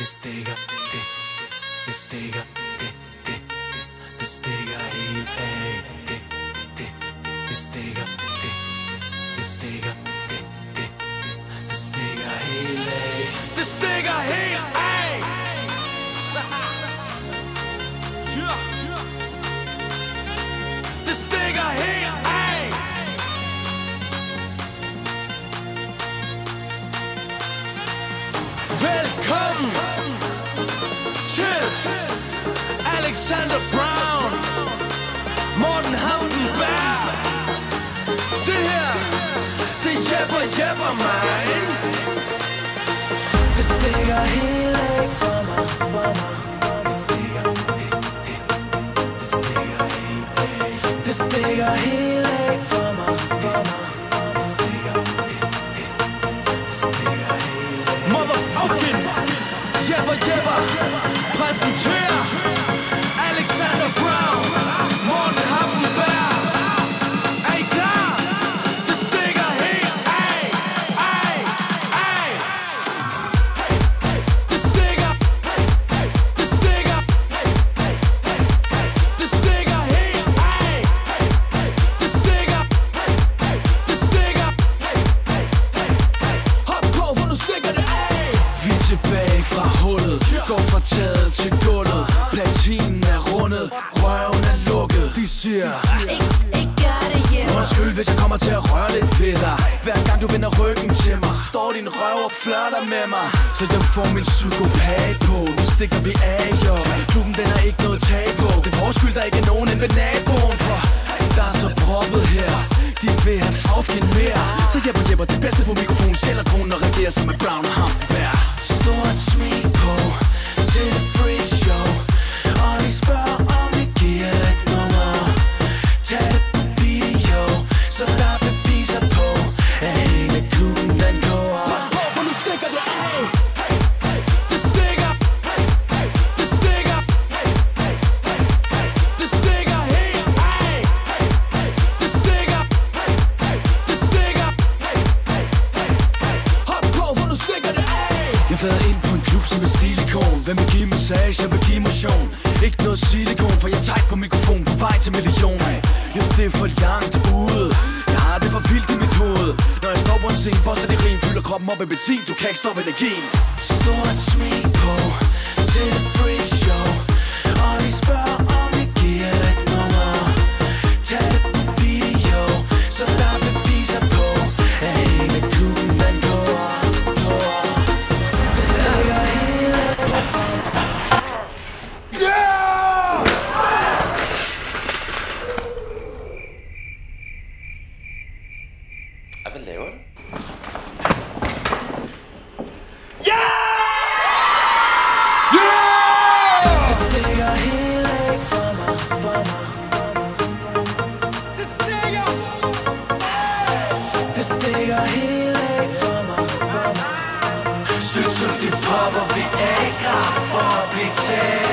det stikker, det, det stikker, det, det, det stikker helt af. Det, det, det stikker, det, det stikker, det, det, det stikker helt af. Det stikker helt af. Det stikker helt af. Velkommen til Alexander Brown, Morten Hamdenberg. Det her, det hjælper, hjælper mig. Det stikker helt af for mig, for mig. Det stikker, det, det, det stikker helt af. Det stikker helt jabber, the Præsenterer Går fra taget til gulvet. Platinen er rundet Røven er lukket. De siger Ikke gør det hjemme. Undskyld, hvis jeg kommer til at røre lidt ved dig? Hver gang du vender ryggen til mig Står din røv og flørter med mig. Så jeg får min psykopat på Nu stikker vi af, jo. Klubben den er ikke noget tag på. Det er vores skyld, der ikke er nogen end ved naboen For der er så proppet her. De vil have fagfjend mere. Så hjælper hjælper det bedste på mikrofonen Stjæler kronen og regerer som med Brown og Hvem vil give massage, jeg vil give motion Ikke noget silikon, for jeg er på mikrofon. På vej til million Jo, det er for langt ude. Jeg har det for vildt i mit hoved. Når jeg står på en scene, poster det rim Fylder kroppen op med benzin, du kan ikke stoppe energien. Stort smil på Telefon me change.